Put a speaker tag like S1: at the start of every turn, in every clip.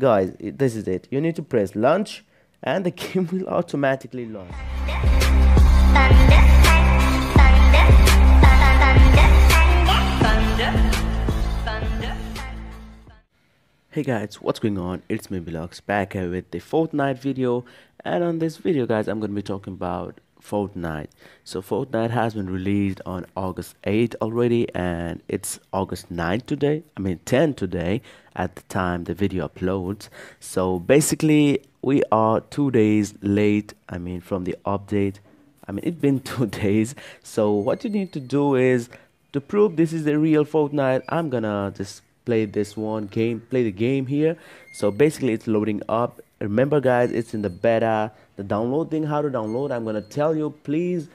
S1: guys this is it. You need to press launch and the game will automatically launch. Hey guys, what's going on? It's me Vlogs back here with the Fortnite video. And on this video guys I'm going to be talking about Fortnite. So Fortnite has been released on August 8 already and it's August 9 today. I mean 10 today at the time the video uploads. So basically we are two days late I mean from the update. I mean it's been two days. So what you need to do is to prove this is the real Fortnite I'm gonna just play this one game play the game here so basically it's loading up remember guys it's in the beta the downloading how to download i'm gonna tell you please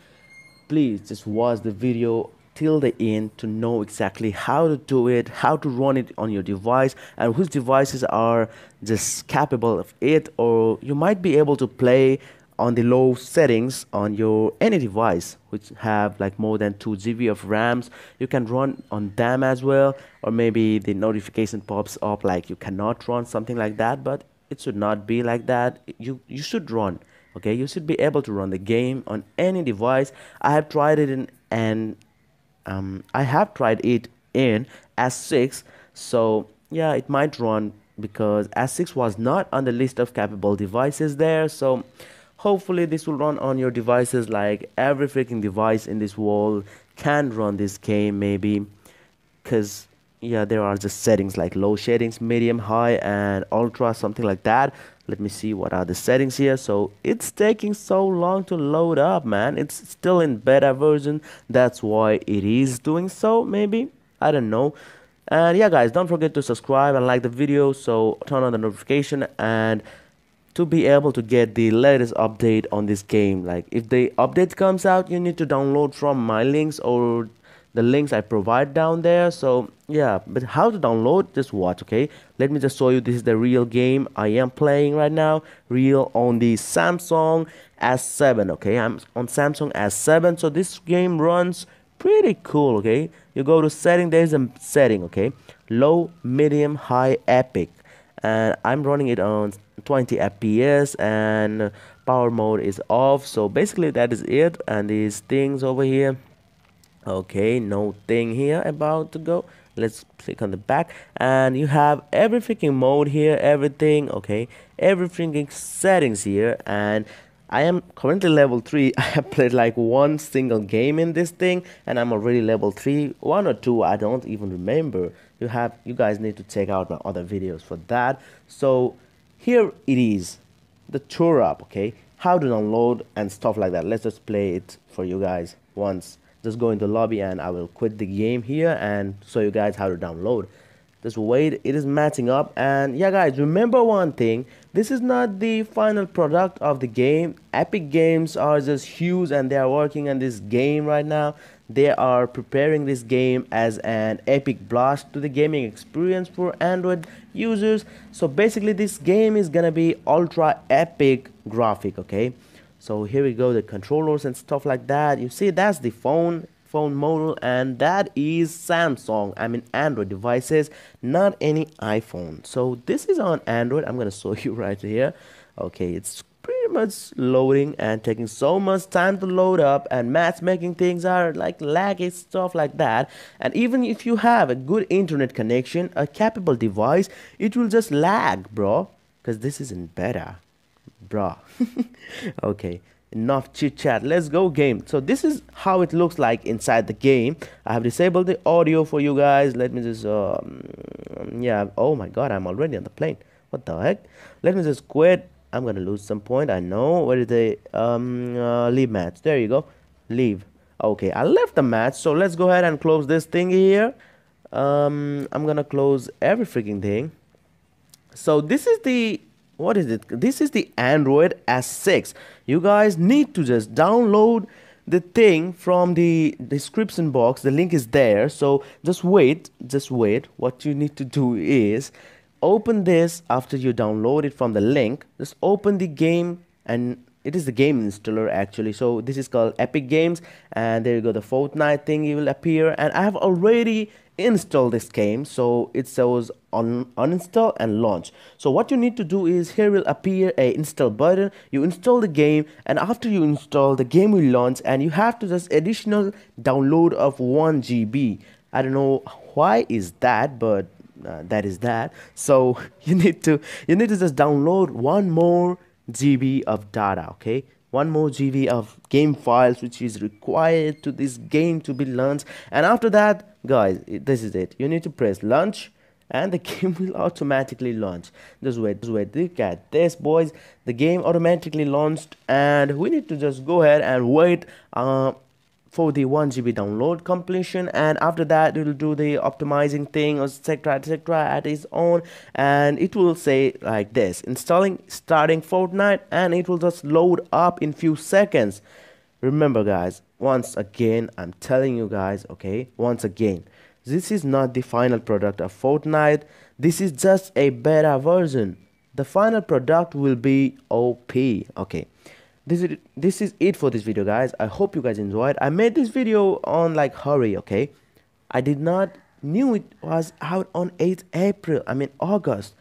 S1: please just watch the video till the end to know exactly how to do it how to run it on your device and which devices are just capable of it or you might be able to play on the low settings on your any device which have like more than 2 GB of RAMs. You can run on them as well or maybe the notification pops up like you cannot run something like that but it should not be like that. You you should run okay you should be able to run the game on any device. I have tried it in and um, I have tried it in S6 so yeah it might run because S6 was not on the list of capable devices there. So hopefully this will run on your devices like every freaking device in this world can run this game maybe because yeah there are just settings like low shadings medium high and ultra something like that. Let me see what are the settings here. So it's taking so long to load up man. It's still in beta version. That's why it is doing so maybe. I don't know. And yeah guys don't forget to subscribe and like the video. So turn on the notification and to be able to get the latest update on this game. Like if the update comes out you need to download from my links or the links I provide down there. So yeah but how to download just watch okay? Let me just show you this is the real game I am playing right now. Real on the Samsung S7 okay? I'm on Samsung S7 so this game runs pretty cool okay? You go to setting there's a setting okay? Low medium high epic. And I'm running it on 20 fps and power mode is off. So basically that is it. And these things over here okay no thing here about to go. Let's click on the back. And you have every freaking mode here everything. Okay every freaking settings here. And I am currently level 3 I have played like one single game in this thing and I'm already level 3 one or two I don't even remember. You have you guys need to check out my other videos for that. So here it is the tour app okay? How to download and stuff like that. Let's just play it for you guys once just go into lobby and I will quit the game here and show you guys how to download. Just wait it is matching up and yeah guys remember one thing. This is not the final product of the game. Epic games are just huge and they are working on this game right now. They are preparing this game as an epic blast to the gaming experience for android users. So basically this game is gonna be ultra epic graphic okay so here we go the controllers and stuff like that. You see that's the phone phone model and that is samsung. I mean android devices not any iphone. So this is on android. I'm gonna show you right here. Okay it's pretty much loading and taking so much time to load up and matchmaking things are like laggy stuff like that. And even if you have a good internet connection a capable device it will just lag bro because this isn't better bro okay enough chit chat let's go game. So this is how it looks like inside the game. I have disabled the audio for you guys. Let me just um, yeah. Oh my god i'm already on the plane. What the heck? Let me just quit. I'm gonna lose some point I know. Where is the um, uh, leave match there you go. Leave. Okay I left the match so let's go ahead and close this thing here. Um, I'm gonna close every freaking thing. So this is the what is it? This is the Android S6 you guys need to just download the thing from the description box. The link is there. So just wait just wait. What you need to do is open this after you download it from the link. Just open the game and it is the game installer actually. So this is called epic games. And there you go the fortnite thing will appear. And i have already install this game so it says on uninstall and launch. So what you need to do is here will appear a install button. You install the game and after you install the game will launch and you have to just additional download of 1 GB I don't know why is that but uh, that is that. So you need to you need to just download one more GB of data okay one more GB of game files which is required to this game to be launched. And after that guys this is it. You need to press launch and the game will automatically launch. Just wait just wait look at this boys. The game automatically launched and we need to just go ahead and wait uh, for the 1 GB download completion and after that it will do the optimizing thing etc etc at its own and it will say like this installing starting Fortnite and it will just load up in few seconds. Remember guys once again I'm telling you guys okay once again this is not the final product of Fortnite. This is just a beta version. The final product will be OP okay this is this is it for this video guys. I hope you guys enjoyed. I made this video on like hurry okay? I did not knew it was out on 8th april i mean august.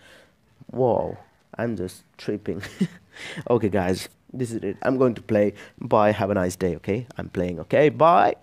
S1: Whoa i'm just tripping. Okay guys this is it. I'm going to play bye have a nice day okay? I'm playing okay? Bye